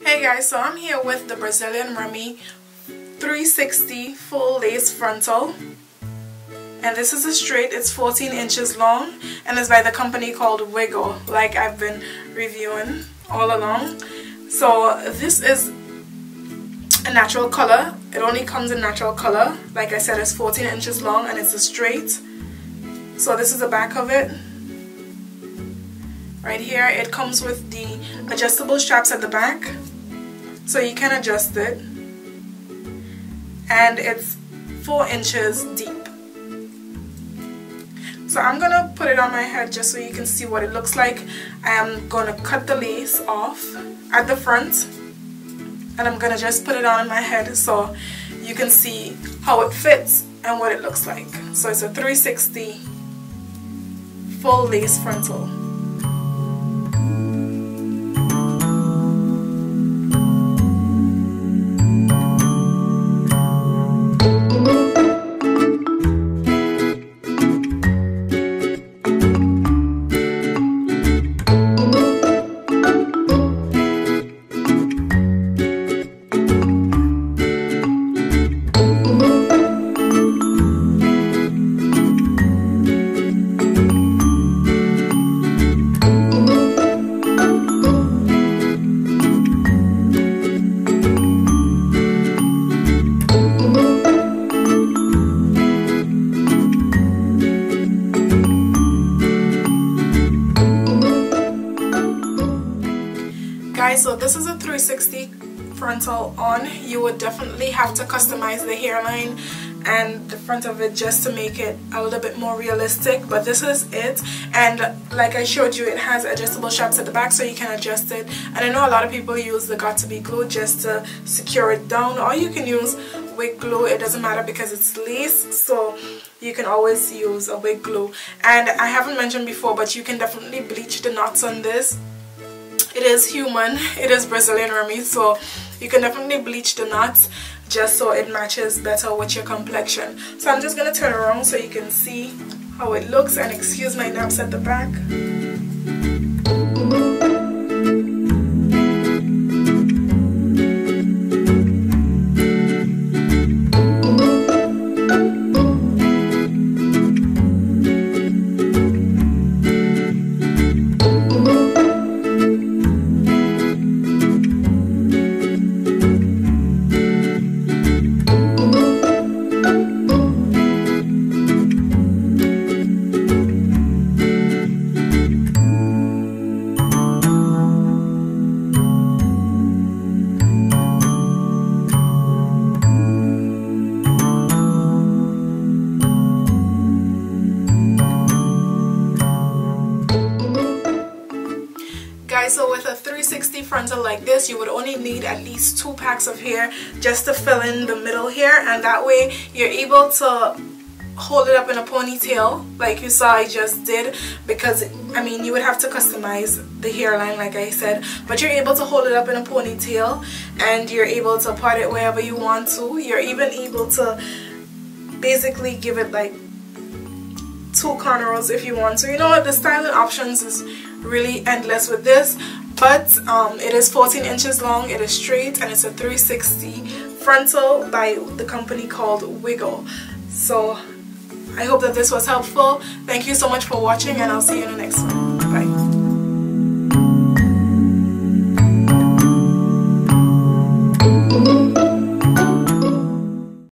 Hey guys, so I'm here with the Brazilian Remy 360 full lace frontal and this is a straight, it's 14 inches long and it's by the company called WIGO like I've been reviewing all along. So this is a natural color, it only comes in natural color, like I said it's 14 inches long and it's a straight. So this is the back of it right here it comes with the adjustable straps at the back. So you can adjust it. And it's four inches deep. So I'm gonna put it on my head just so you can see what it looks like. I am gonna cut the lace off at the front. And I'm gonna just put it on my head so you can see how it fits and what it looks like. So it's a 360 full lace frontal so this is a 360 frontal on. You would definitely have to customize the hairline and the front of it just to make it a little bit more realistic but this is it. And like I showed you it has adjustable straps at the back so you can adjust it. And I know a lot of people use the Got2b glue just to secure it down or you can use wig glue. It doesn't matter because it's lace so you can always use a wig glue. And I haven't mentioned before but you can definitely bleach the knots on this it is human. It is Brazilian Remy so you can definitely bleach the knots just so it matches better with your complexion. So I'm just gonna turn around so you can see how it looks and excuse my naps at the back so with a 360 frontal like this you would only need at least two packs of hair just to fill in the middle here and that way you're able to hold it up in a ponytail like you saw I just did because I mean you would have to customize the hairline like I said but you're able to hold it up in a ponytail and you're able to part it wherever you want to. You're even able to basically give it like two cornrows if you want. To you know what? The styling options is really endless with this but um, it is 14 inches long it is straight and it's a 360 frontal by the company called WIGO. So I hope that this was helpful. Thank you so much for watching and I'll see you in the next one